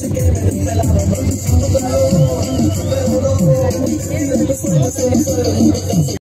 Pero no, pero no,